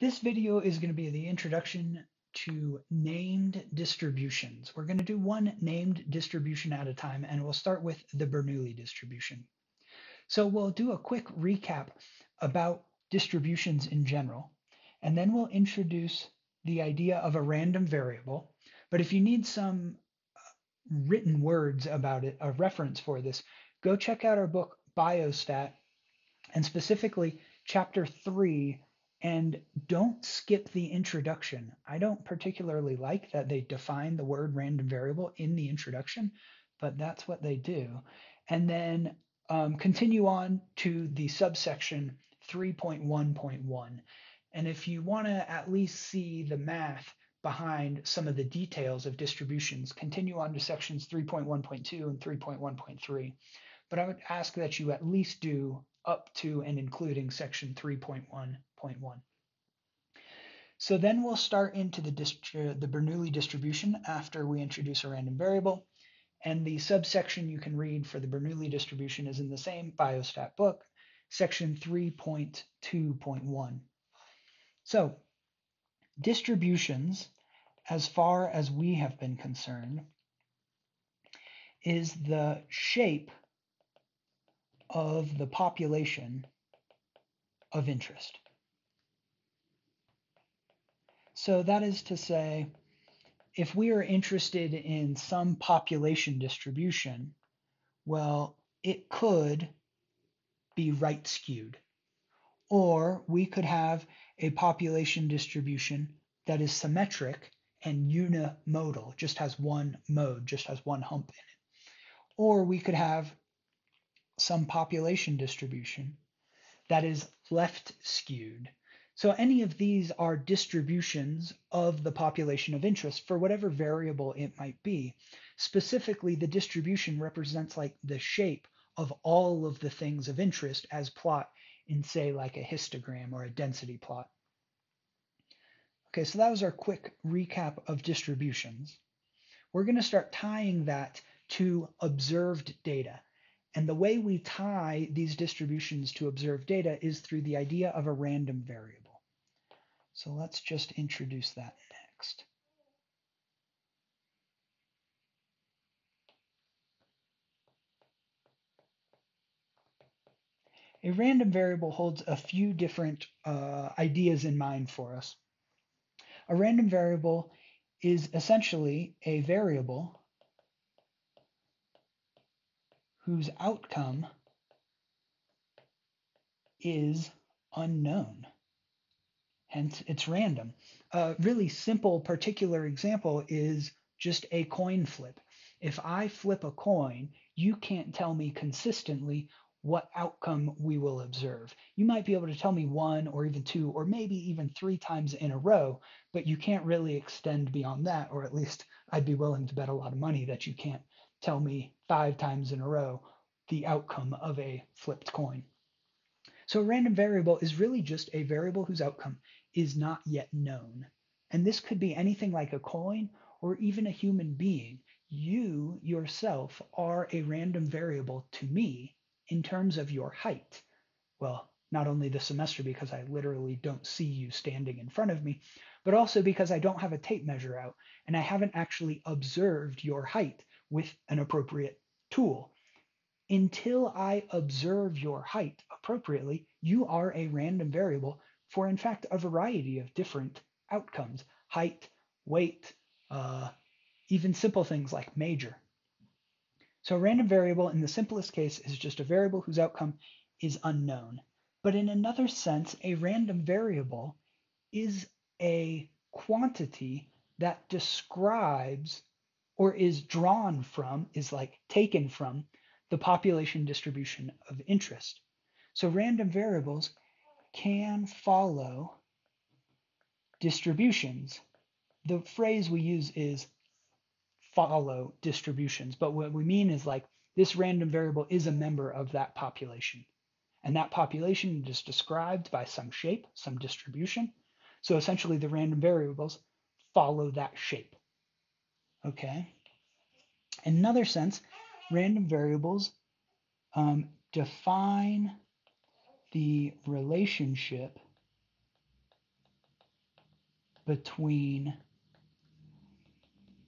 This video is going to be the introduction to named distributions. We're going to do one named distribution at a time, and we'll start with the Bernoulli distribution. So we'll do a quick recap about distributions in general, and then we'll introduce the idea of a random variable. But if you need some uh, written words about it, a reference for this, go check out our book Biostat, and specifically chapter three and don't skip the introduction. I don't particularly like that they define the word random variable in the introduction, but that's what they do. And then um, continue on to the subsection 3.1.1. And if you want to at least see the math behind some of the details of distributions, continue on to sections 3.1.2 and 3.1.3. But I would ask that you at least do up to and including section 3.1 0.1. So then we'll start into the, uh, the Bernoulli distribution after we introduce a random variable. And the subsection you can read for the Bernoulli distribution is in the same biostat book, section 3.2.1. So distributions, as far as we have been concerned, is the shape of the population of interest. So that is to say, if we are interested in some population distribution, well, it could be right skewed. Or we could have a population distribution that is symmetric and unimodal, just has one mode, just has one hump in it. Or we could have some population distribution that is left skewed so any of these are distributions of the population of interest for whatever variable it might be. Specifically, the distribution represents like the shape of all of the things of interest as plot in say like a histogram or a density plot. Okay, so that was our quick recap of distributions. We're going to start tying that to observed data. And the way we tie these distributions to observed data is through the idea of a random variable. So let's just introduce that next. A random variable holds a few different uh, ideas in mind for us. A random variable is essentially a variable whose outcome is unknown hence it's random. A really simple particular example is just a coin flip. If I flip a coin, you can't tell me consistently what outcome we will observe. You might be able to tell me one or even two or maybe even three times in a row, but you can't really extend beyond that, or at least I'd be willing to bet a lot of money that you can't tell me five times in a row the outcome of a flipped coin. So a random variable is really just a variable whose outcome is not yet known. And this could be anything like a coin or even a human being. You yourself are a random variable to me in terms of your height. Well, not only the semester because I literally don't see you standing in front of me, but also because I don't have a tape measure out and I haven't actually observed your height with an appropriate tool. Until I observe your height appropriately, you are a random variable for in fact a variety of different outcomes height, weight, uh, even simple things like major. So a random variable in the simplest case is just a variable whose outcome is unknown. But in another sense, a random variable is a quantity that describes or is drawn from, is like taken from, the population distribution of interest. So random variables can follow distributions. The phrase we use is follow distributions, but what we mean is like this random variable is a member of that population. And that population is described by some shape, some distribution. So essentially the random variables follow that shape. Okay. In another sense, random variables um, define the relationship between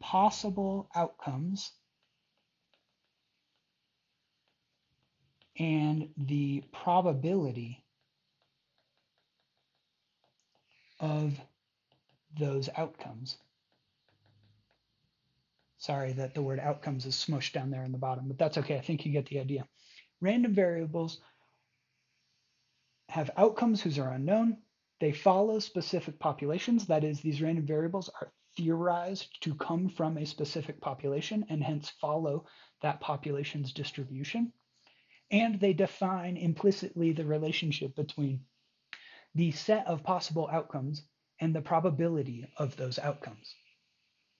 possible outcomes and the probability of those outcomes. Sorry that the word outcomes is smushed down there in the bottom, but that's okay. I think you get the idea. Random variables have outcomes whose are unknown. They follow specific populations. That is, these random variables are theorized to come from a specific population and hence follow that population's distribution. And they define implicitly the relationship between the set of possible outcomes and the probability of those outcomes.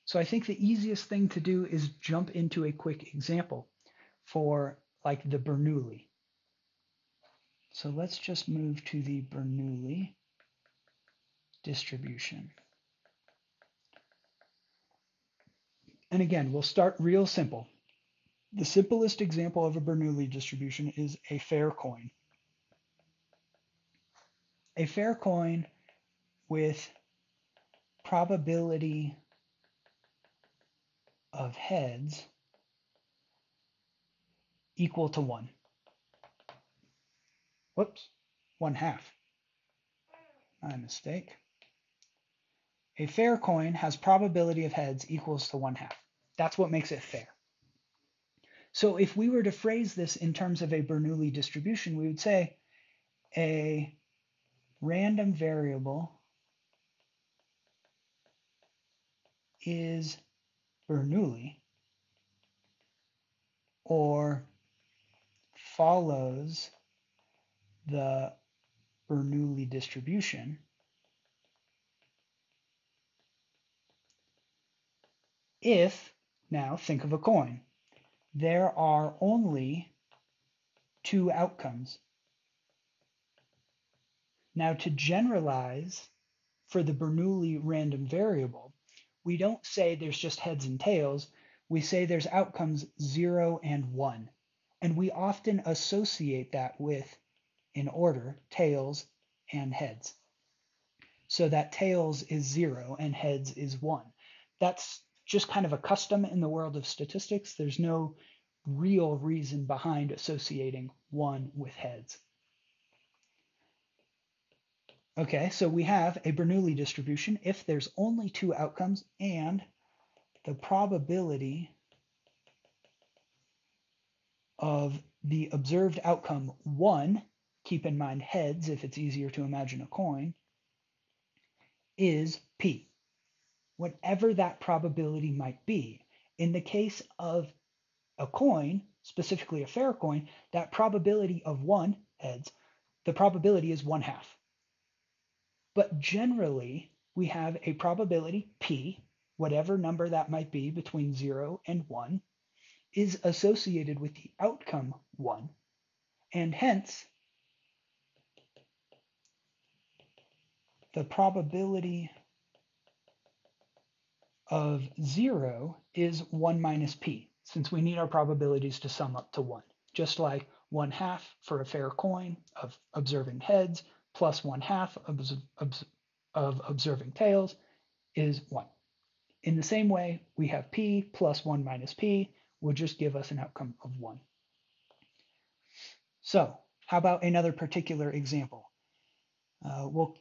So I think the easiest thing to do is jump into a quick example for like the Bernoulli. So let's just move to the Bernoulli distribution. And again, we'll start real simple. The simplest example of a Bernoulli distribution is a fair coin. A fair coin with probability of heads equal to 1. Whoops, 1 half. My mistake. A fair coin has probability of heads equals to 1 half. That's what makes it fair. So if we were to phrase this in terms of a Bernoulli distribution, we would say a random variable is Bernoulli or follows the Bernoulli distribution if, now think of a coin, there are only two outcomes. Now to generalize for the Bernoulli random variable, we don't say there's just heads and tails. We say there's outcomes zero and one. And we often associate that with, in order, tails and heads. So that tails is zero and heads is one. That's just kind of a custom in the world of statistics. There's no real reason behind associating one with heads. Okay, so we have a Bernoulli distribution if there's only two outcomes and the probability of the observed outcome one, keep in mind heads if it's easier to imagine a coin, is P, whatever that probability might be. In the case of a coin, specifically a fair coin, that probability of one, heads, the probability is one half. But generally, we have a probability p, whatever number that might be between 0 and 1, is associated with the outcome 1, and hence the probability of 0 is 1 minus p, since we need our probabilities to sum up to 1, just like 1 half for a fair coin of observing heads plus one half of, of observing tails is one. In the same way, we have p plus 1 minus p will just give us an outcome of 1. So how about another particular example? Uh, we'll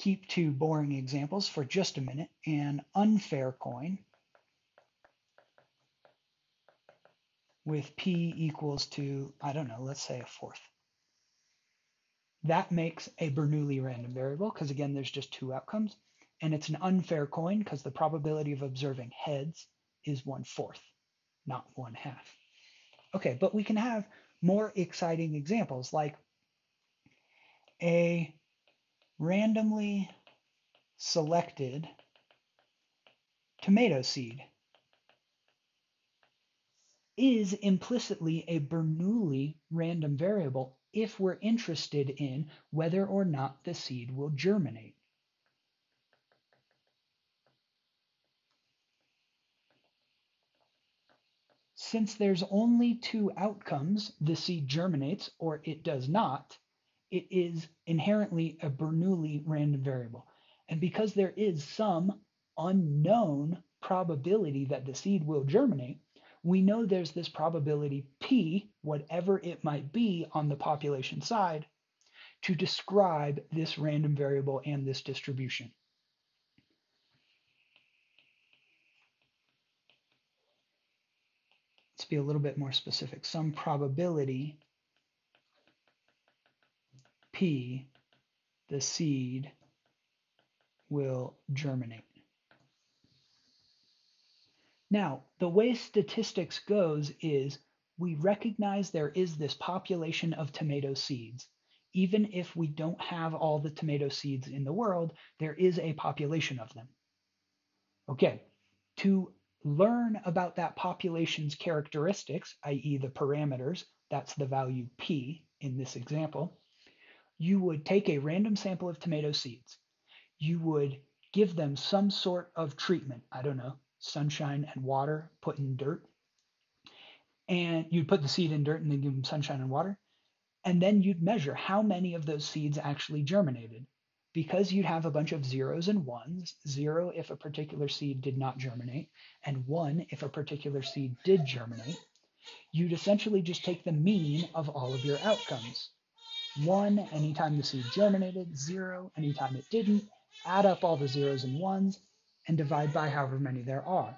keep two boring examples for just a minute. An unfair coin with p equals to, I don't know, let's say a fourth. That makes a Bernoulli random variable because again, there's just two outcomes. And it's an unfair coin because the probability of observing heads is one fourth, not one half. Okay, but we can have more exciting examples like a randomly selected tomato seed is implicitly a Bernoulli random variable if we're interested in whether or not the seed will germinate. Since there's only two outcomes, the seed germinates or it does not, it is inherently a Bernoulli random variable. And because there is some unknown probability that the seed will germinate, we know there's this probability P, whatever it might be on the population side, to describe this random variable and this distribution. Let's be a little bit more specific. Some probability P, the seed, will germinate. Now, the way statistics goes is we recognize there is this population of tomato seeds. Even if we don't have all the tomato seeds in the world, there is a population of them. Okay, to learn about that population's characteristics, i.e. the parameters, that's the value p in this example, you would take a random sample of tomato seeds. You would give them some sort of treatment. I don't know, sunshine and water put in dirt. And you'd put the seed in dirt and then give them sunshine and water. And then you'd measure how many of those seeds actually germinated. Because you'd have a bunch of zeros and ones, zero if a particular seed did not germinate, and one if a particular seed did germinate, you'd essentially just take the mean of all of your outcomes. One anytime the seed germinated, zero anytime it didn't, add up all the zeros and ones, and divide by however many there are.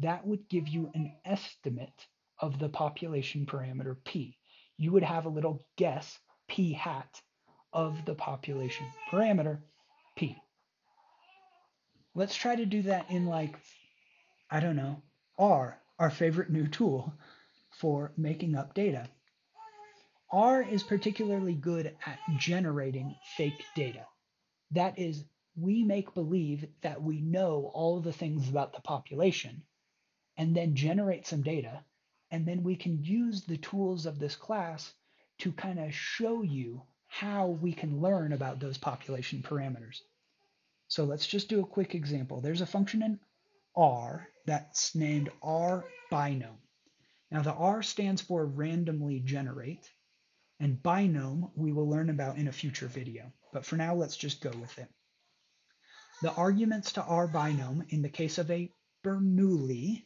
That would give you an estimate of the population parameter p. You would have a little guess, p hat, of the population parameter, p. Let's try to do that in like, I don't know, R, our favorite new tool for making up data. R is particularly good at generating fake data. That is we make believe that we know all the things about the population and then generate some data. And then we can use the tools of this class to kind of show you how we can learn about those population parameters. So let's just do a quick example. There's a function in R that's named R binom. Now the R stands for randomly generate, and binom we will learn about in a future video. But for now, let's just go with it. The arguments to R binom in the case of a Bernoulli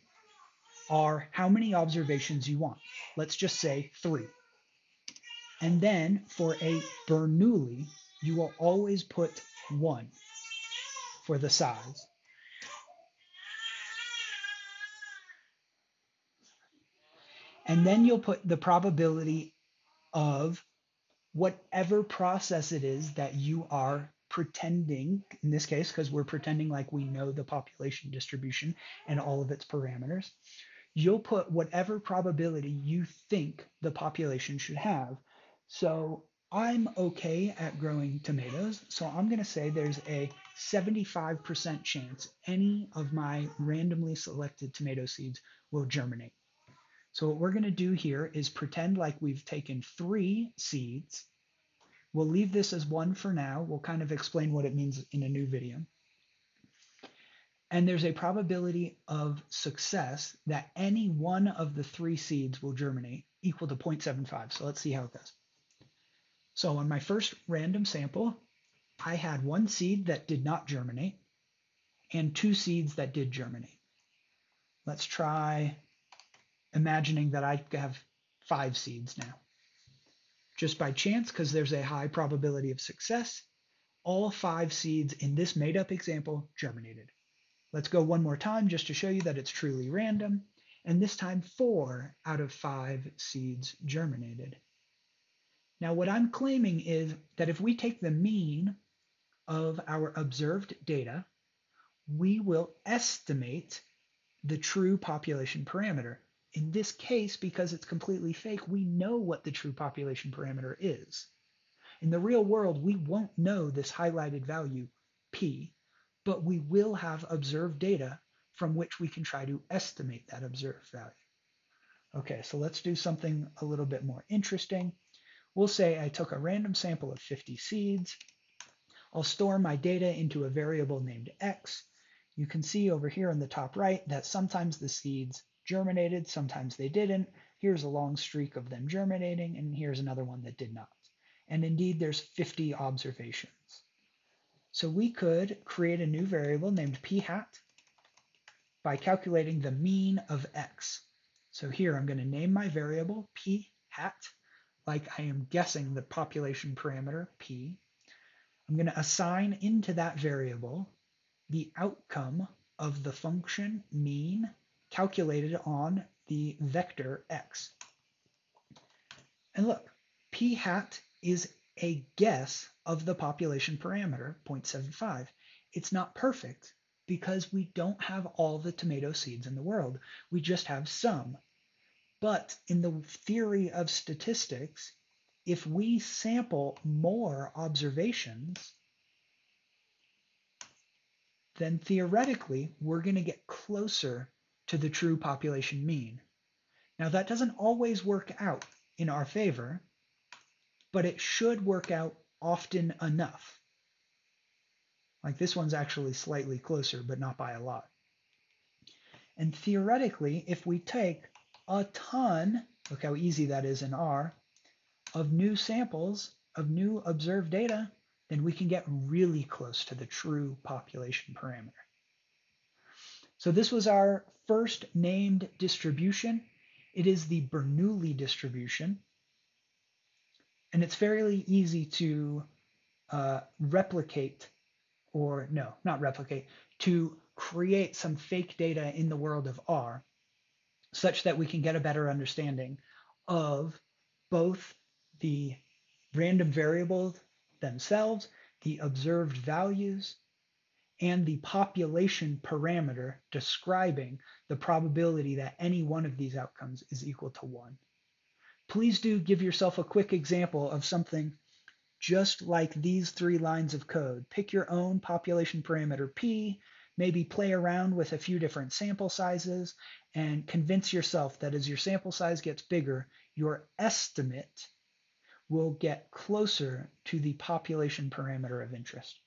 are how many observations you want. Let's just say three. And then for a Bernoulli, you will always put one for the size. And then you'll put the probability of whatever process it is that you are pretending, in this case, because we're pretending like we know the population distribution and all of its parameters, you'll put whatever probability you think the population should have. So I'm okay at growing tomatoes, so I'm going to say there's a 75% chance any of my randomly selected tomato seeds will germinate. So what we're going to do here is pretend like we've taken three seeds We'll leave this as one for now. We'll kind of explain what it means in a new video. And there's a probability of success that any one of the three seeds will germinate equal to 0.75. So let's see how it goes. So on my first random sample, I had one seed that did not germinate and two seeds that did germinate. Let's try imagining that I have five seeds now. Just by chance, because there's a high probability of success, all five seeds in this made up example germinated. Let's go one more time just to show you that it's truly random. And this time four out of five seeds germinated. Now what I'm claiming is that if we take the mean of our observed data, we will estimate the true population parameter. In this case, because it's completely fake, we know what the true population parameter is. In the real world, we won't know this highlighted value, p, but we will have observed data from which we can try to estimate that observed value. Okay, so let's do something a little bit more interesting. We'll say I took a random sample of 50 seeds. I'll store my data into a variable named x. You can see over here on the top right that sometimes the seeds germinated, sometimes they didn't. Here's a long streak of them germinating, and here's another one that did not. And indeed, there's 50 observations. So we could create a new variable named p hat by calculating the mean of x. So here I'm going to name my variable p hat, like I am guessing the population parameter p. I'm going to assign into that variable the outcome of the function mean calculated on the vector x. And look, p hat is a guess of the population parameter, 0.75. It's not perfect because we don't have all the tomato seeds in the world. We just have some. But in the theory of statistics, if we sample more observations, then theoretically we're going to get closer to the true population mean. Now that doesn't always work out in our favor, but it should work out often enough. Like this one's actually slightly closer, but not by a lot. And theoretically, if we take a ton, look how easy that is in R, of new samples, of new observed data, then we can get really close to the true population parameter. So this was our first named distribution. It is the Bernoulli distribution. And it's fairly easy to uh, replicate, or no, not replicate, to create some fake data in the world of R such that we can get a better understanding of both the random variables themselves, the observed values, and the population parameter describing the probability that any one of these outcomes is equal to 1. Please do give yourself a quick example of something just like these three lines of code. Pick your own population parameter P, maybe play around with a few different sample sizes, and convince yourself that as your sample size gets bigger, your estimate will get closer to the population parameter of interest.